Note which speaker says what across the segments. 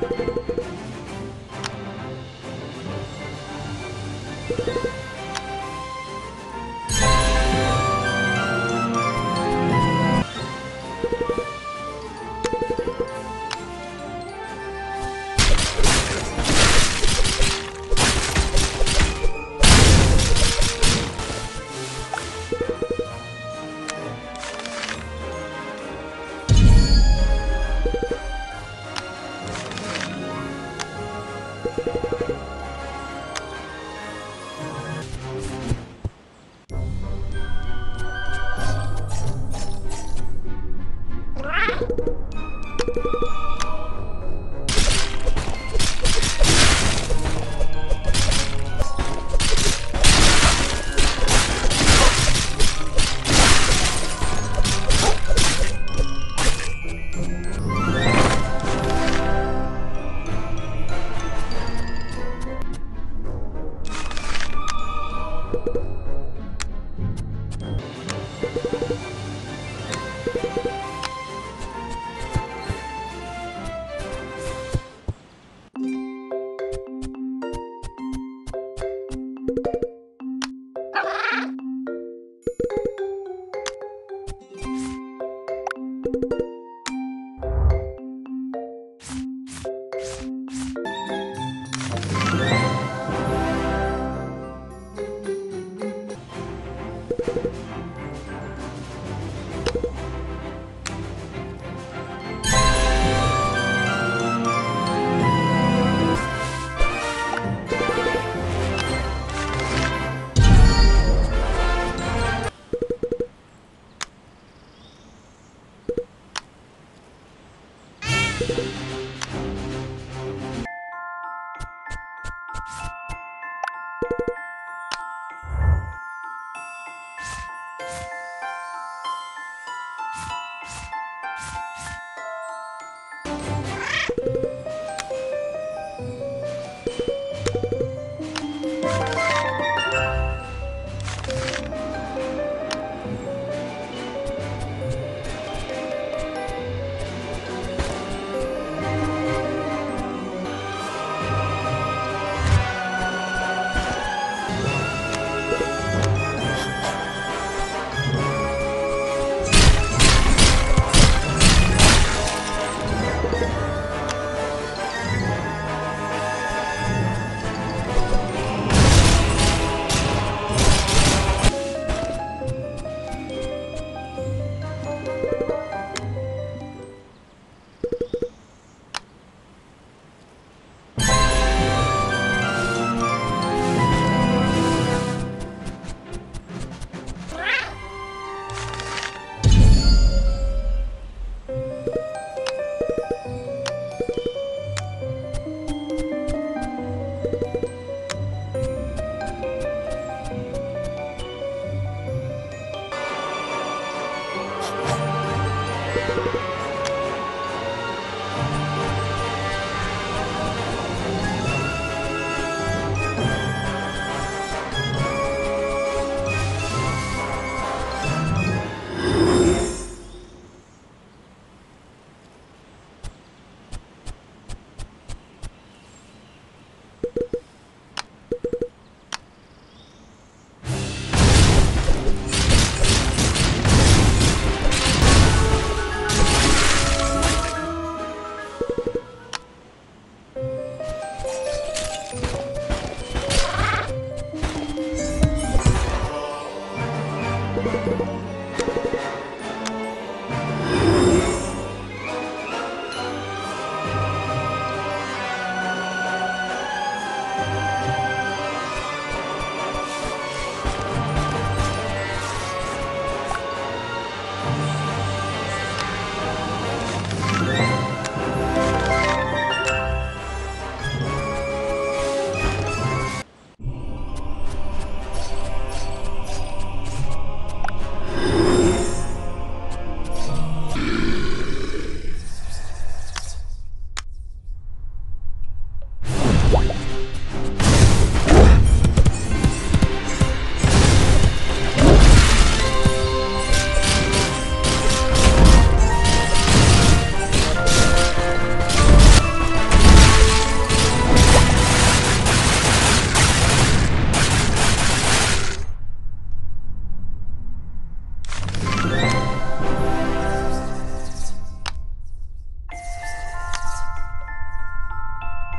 Speaker 1: you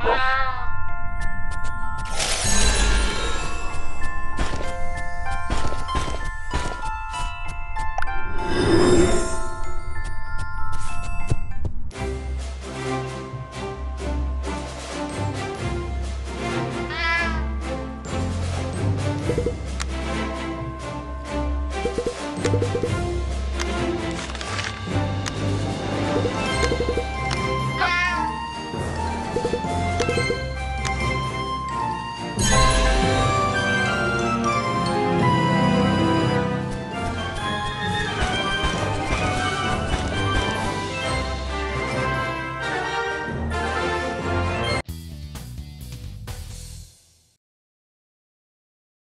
Speaker 1: Bye.